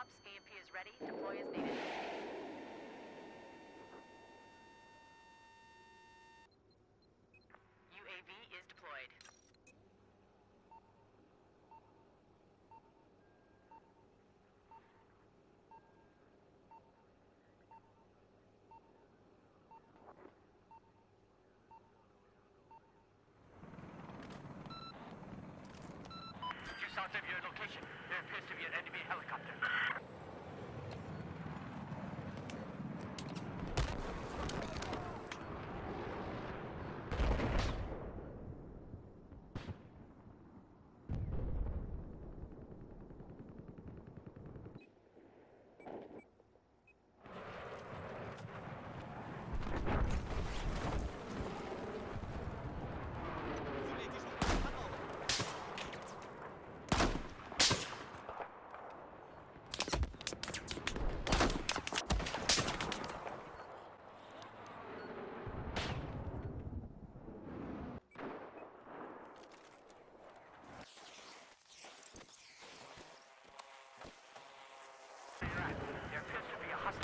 Ops, EMP is ready. Deploy as needed. Just of your location, there appears to be an enemy helicopter.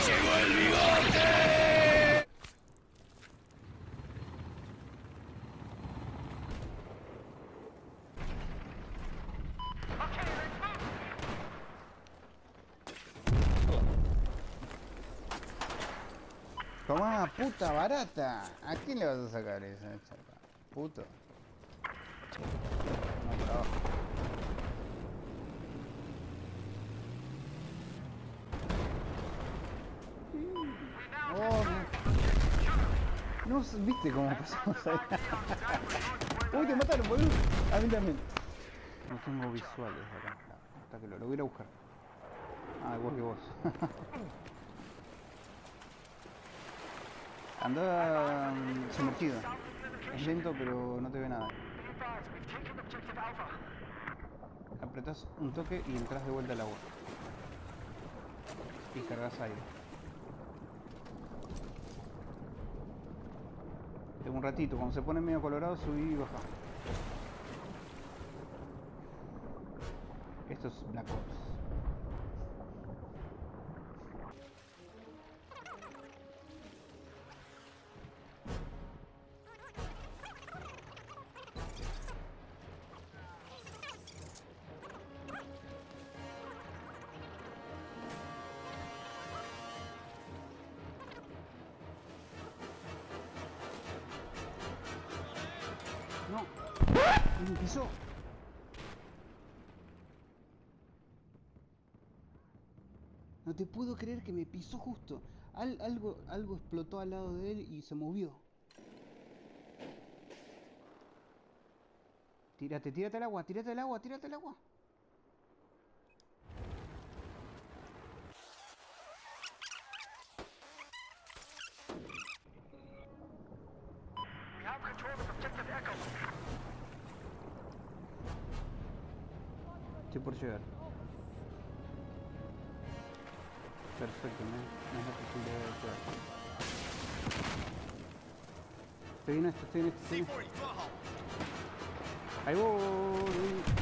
To be a hostile. Okay, let's move. Tomá, puta barata. ¿A quién le vas a sacar esa? Puto. No no. Viste cómo pasamos ahí. Uy, te mataron, boludo. A mí también. No tengo visuales acá. Hasta que lo, lo voy a buscar. Ah, igual que vos. Anda mm, sumergido. Es lento, pero no te ve nada. Apretás un toque y entras de vuelta al agua. Y cargas aire. Un ratito, cuando se pone medio colorado subí y baja. Esto es Black Ops. No. Me pisó. No te puedo creer que me pisó justo. Al- algo, algo explotó al lado de él y se movió. Tírate, tírate al agua, tírate al agua, tírate al agua. Echo. Estoy por llegar. Perfecto, no, es la posibilidad de llegar. Estoy en esto, estoy en esto, estoy en esto. Ahí voy.